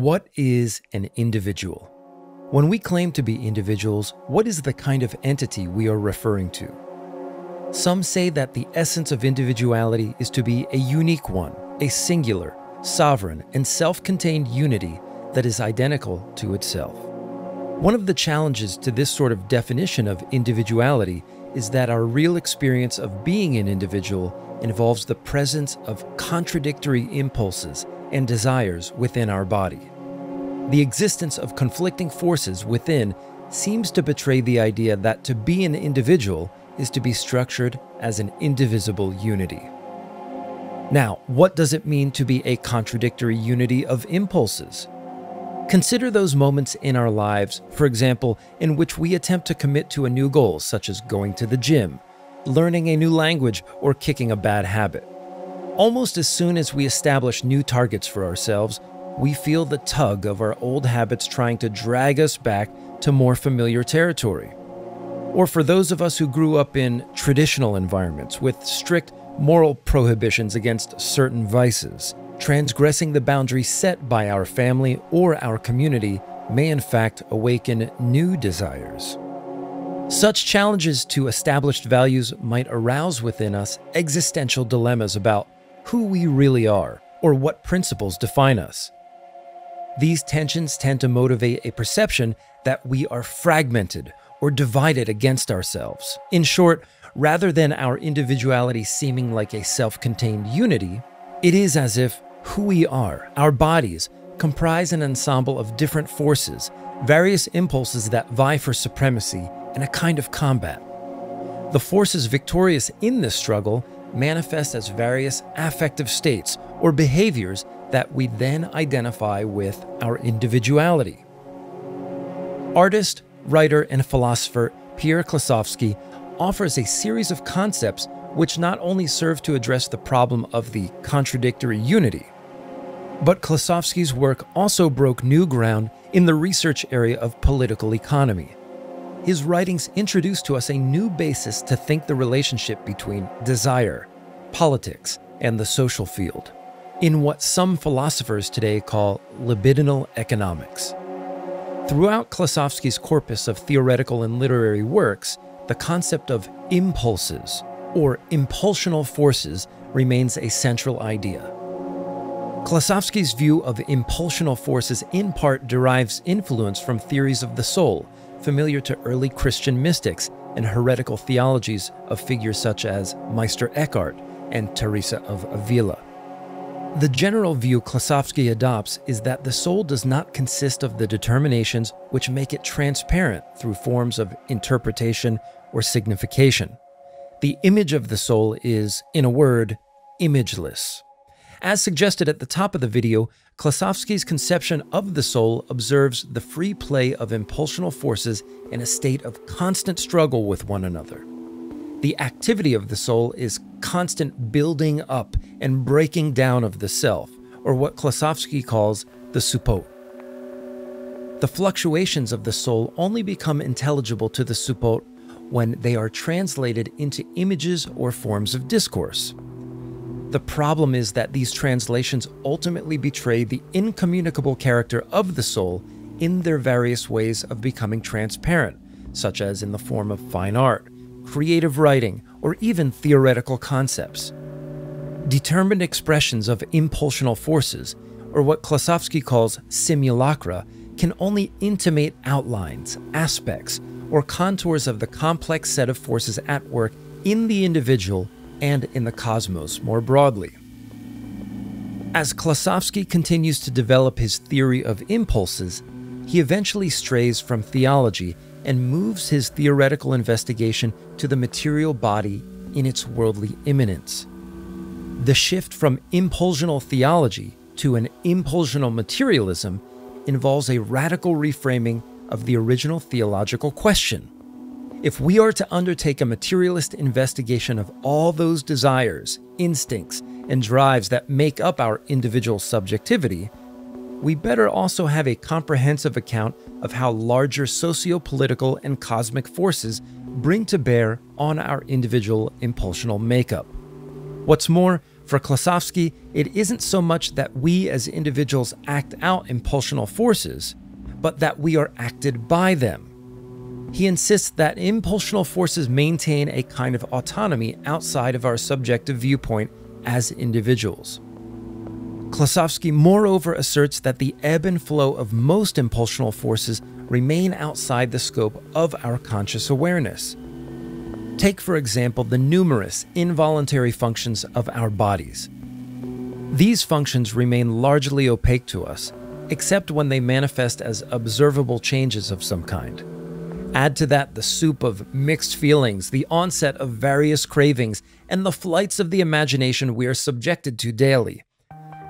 What is an individual? When we claim to be individuals, what is the kind of entity we are referring to? Some say that the essence of individuality is to be a unique one, a singular, sovereign, and self contained unity that is identical to itself. One of the challenges to this sort of definition of individuality is that our real experience of being an individual involves the presence of contradictory impulses and desires within our body. The existence of conflicting forces within seems to betray the idea that to be an individual is to be structured as an indivisible unity. Now, what does it mean to be a contradictory unity of impulses? Consider those moments in our lives, for example, in which we attempt to commit to a new goal, such as going to the gym, learning a new language, or kicking a bad habit. Almost as soon as we establish new targets for ourselves, we feel the tug of our old habits trying to drag us back to more familiar territory. Or for those of us who grew up in traditional environments with strict moral prohibitions against certain vices, transgressing the boundaries set by our family or our community may in fact awaken new desires. Such challenges to established values might arouse within us existential dilemmas about who we really are or what principles define us. These tensions tend to motivate a perception that we are fragmented or divided against ourselves. In short, rather than our individuality seeming like a self contained unity, it is as if who we are, our bodies, comprise an ensemble of different forces, various impulses that vie for supremacy in a kind of combat. The forces victorious in this struggle manifest as various affective states or behaviors that we then identify with our individuality. Artist, writer, and philosopher Pierre Klossowski offers a series of concepts which not only serve to address the problem of the contradictory unity, but Klossowski's work also broke new ground in the research area of political economy. His writings introduce to us a new basis to think the relationship between desire, politics, and the social field, in what some philosophers today call libidinal economics. Throughout Klossowski's corpus of theoretical and literary works, the concept of impulses, or impulsional forces, remains a central idea. Klossowski's view of impulsional forces in part derives influence from theories of the soul, familiar to early Christian mystics and heretical theologies of figures such as Meister Eckhart and Teresa of Avila. The general view Klossowski adopts is that the soul does not consist of the determinations which make it transparent through forms of interpretation or signification. The image of the soul is, in a word, imageless. As suggested at the top of the video, Klossowski's conception of the soul observes the free play of impulsional forces in a state of constant struggle with one another. The activity of the soul is constant building up and breaking down of the self, or what Klossowski calls the suppôt. The fluctuations of the soul only become intelligible to the suppôt when they are translated into images or forms of discourse. The problem is that these translations ultimately betray the incommunicable character of the soul in their various ways of becoming transparent, such as in the form of fine art, creative writing, or even theoretical concepts. Determined expressions of impulsional forces, or what Klossowski calls simulacra, can only intimate outlines, aspects, or contours of the complex set of forces at work in the individual and in the cosmos more broadly. As Klossowski continues to develop his theory of impulses, he eventually strays from theology and moves his theoretical investigation to the material body in its worldly immanence. The shift from impulsional theology to an impulsional materialism involves a radical reframing of the original theological question if we are to undertake a materialist investigation of all those desires, instincts, and drives that make up our individual subjectivity, we better also have a comprehensive account of how larger socio political and cosmic forces bring to bear on our individual impulsional makeup. What's more, For Klossowski, it isn't so much that we as individuals act out impulsional forces, but that we are acted by them. He insists that impulsional forces maintain a kind of autonomy outside of our subjective viewpoint as individuals. Klossowski moreover asserts that the ebb and flow of most impulsional forces remain outside the scope of our conscious awareness. Take, for example, the numerous involuntary functions of our bodies. These functions remain largely opaque to us, except when they manifest as observable changes of some kind. Add to that the soup of mixed feelings, the onset of various cravings, and the flights of the imagination we are subjected to daily.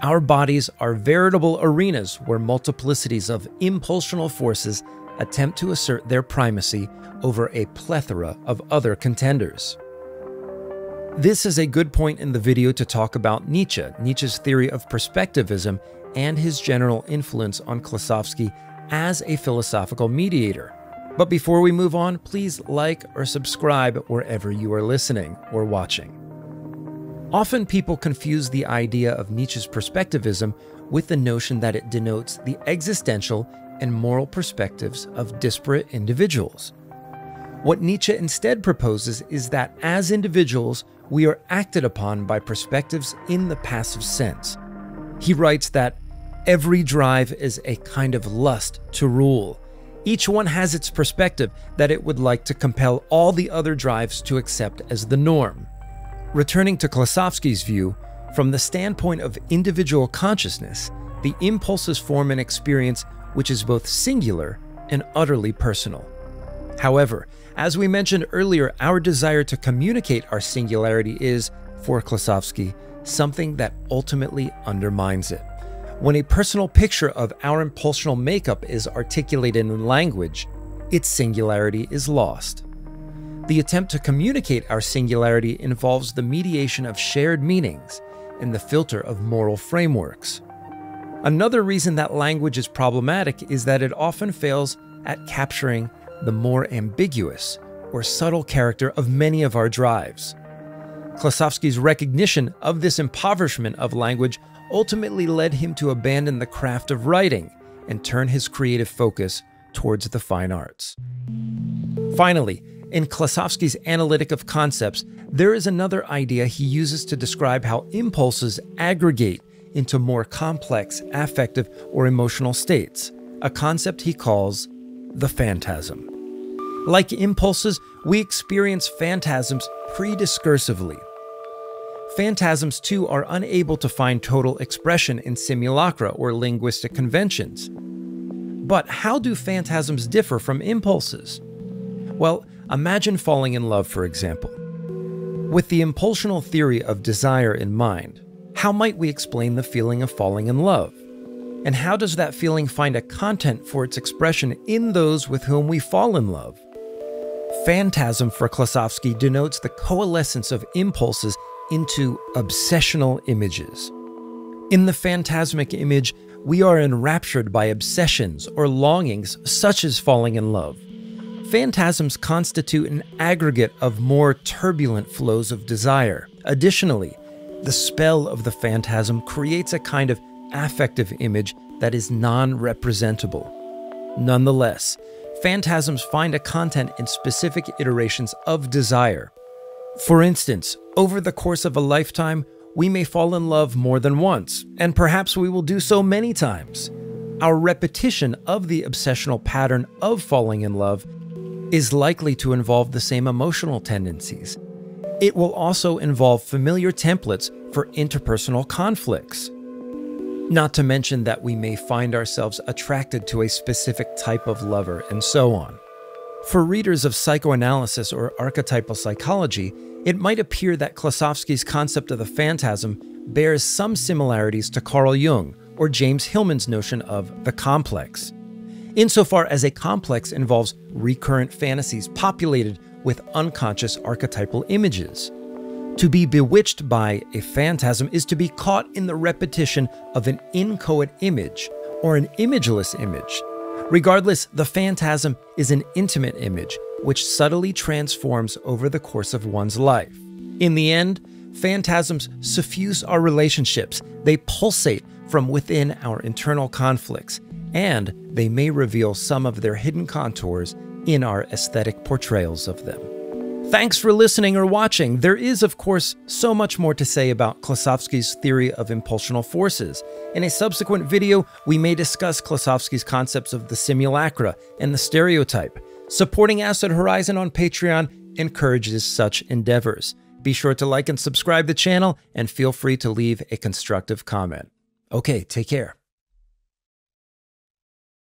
Our bodies are veritable arenas where multiplicities of impulsional forces attempt to assert their primacy over a plethora of other contenders. This is a good point in the video to talk about Nietzsche, Nietzsche's theory of perspectivism, and his general influence on Klossowski as a philosophical mediator. But before we move on, please like or subscribe wherever you are listening or watching. Often people confuse the idea of Nietzsche's perspectivism with the notion that it denotes the existential and moral perspectives of disparate individuals. What Nietzsche instead proposes is that as individuals, we are acted upon by perspectives in the passive sense. He writes that every drive is a kind of lust to rule. Each one has its perspective that it would like to compel all the other drives to accept as the norm. Returning to Klossowski's view, from the standpoint of individual consciousness, the impulses form an experience which is both singular and utterly personal. However, as we mentioned earlier, our desire to communicate our singularity is, for Klossowski, something that ultimately undermines it. When a personal picture of our impulsional makeup is articulated in language, its singularity is lost. The attempt to communicate our singularity involves the mediation of shared meanings and the filter of moral frameworks. Another reason that language is problematic is that it often fails at capturing the more ambiguous or subtle character of many of our drives. Klossowski's recognition of this impoverishment of language ultimately led him to abandon the craft of writing and turn his creative focus towards the fine arts. Finally, in Klossowski's Analytic of Concepts, there is another idea he uses to describe how impulses aggregate into more complex affective or emotional states, a concept he calls the phantasm. Like impulses, we experience phantasms prediscursively. Phantasms, too, are unable to find total expression in simulacra or linguistic conventions. But how do phantasms differ from impulses? Well, imagine falling in love, for example. With the impulsional theory of desire in mind, how might we explain the feeling of falling in love? And how does that feeling find a content for its expression in those with whom we fall in love? Phantasm for Klossowski denotes the coalescence of impulses into obsessional images. In the phantasmic image, we are enraptured by obsessions or longings such as falling in love. Phantasms constitute an aggregate of more turbulent flows of desire. Additionally, the spell of the phantasm creates a kind of affective image that is non representable. Nonetheless, phantasms find a content in specific iterations of desire. For instance, over the course of a lifetime, we may fall in love more than once, and perhaps we will do so many times. Our repetition of the obsessional pattern of falling in love is likely to involve the same emotional tendencies. It will also involve familiar templates for interpersonal conflicts. Not to mention that we may find ourselves attracted to a specific type of lover, and so on. For readers of psychoanalysis or archetypal psychology, it might appear that Klossowski's concept of the phantasm bears some similarities to Carl Jung or James Hillman's notion of the complex. Insofar as a complex involves recurrent fantasies populated with unconscious archetypal images. To be bewitched by a phantasm is to be caught in the repetition of an inchoate image or an imageless image. Regardless, the phantasm is an intimate image which subtly transforms over the course of one's life. In the end, Phantasms suffuse our relationships, they pulsate from within our internal conflicts, and they may reveal some of their hidden contours in our aesthetic portrayals of them. Thanks for listening or watching. There is, of course, so much more to say about Klossowski's theory of impulsional forces. In a subsequent video, we may discuss Klossowski's concepts of the simulacra and the stereotype. Supporting Acid Horizon on Patreon encourages such endeavors. Be sure to like and subscribe the channel, and feel free to leave a constructive comment. Okay, take care.